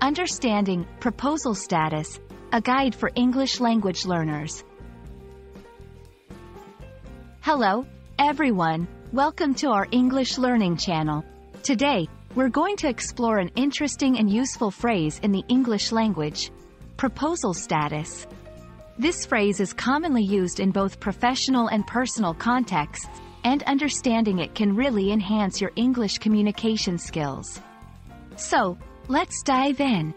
Understanding Proposal Status, a guide for English language learners. Hello, everyone. Welcome to our English learning channel. Today, we're going to explore an interesting and useful phrase in the English language, proposal status. This phrase is commonly used in both professional and personal contexts, and understanding it can really enhance your English communication skills. So, let's dive in.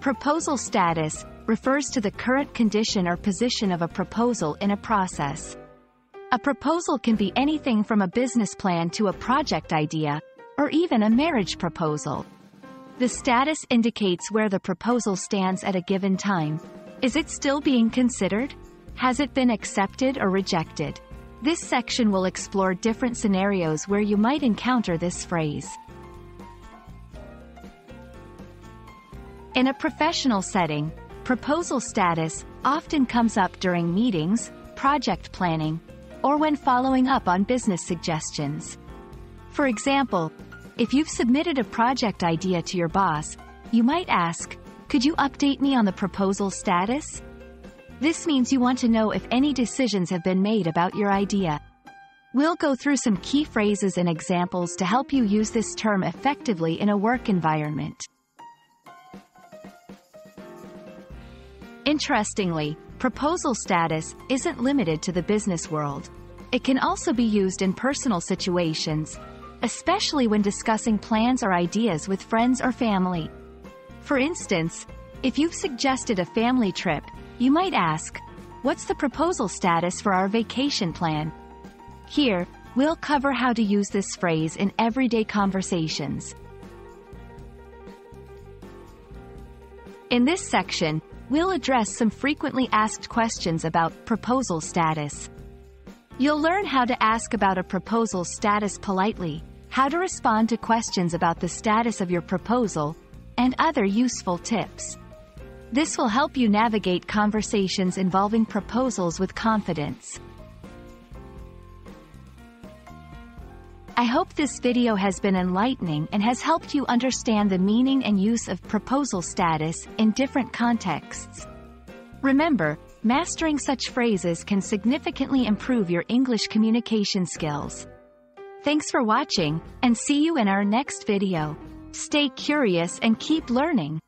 Proposal status refers to the current condition or position of a proposal in a process. A proposal can be anything from a business plan to a project idea, or even a marriage proposal. The status indicates where the proposal stands at a given time. Is it still being considered? Has it been accepted or rejected? This section will explore different scenarios where you might encounter this phrase. In a professional setting, proposal status often comes up during meetings, project planning, or when following up on business suggestions. For example, if you've submitted a project idea to your boss, you might ask, could you update me on the proposal status? This means you want to know if any decisions have been made about your idea. We'll go through some key phrases and examples to help you use this term effectively in a work environment. Interestingly, proposal status isn't limited to the business world. It can also be used in personal situations, especially when discussing plans or ideas with friends or family. For instance, if you've suggested a family trip, you might ask, what's the proposal status for our vacation plan? Here, we'll cover how to use this phrase in everyday conversations. In this section, we'll address some frequently asked questions about proposal status. You'll learn how to ask about a proposal status politely, how to respond to questions about the status of your proposal, and other useful tips. This will help you navigate conversations involving proposals with confidence. I hope this video has been enlightening and has helped you understand the meaning and use of proposal status in different contexts. Remember, mastering such phrases can significantly improve your English communication skills. Thanks for watching, and see you in our next video. Stay curious and keep learning.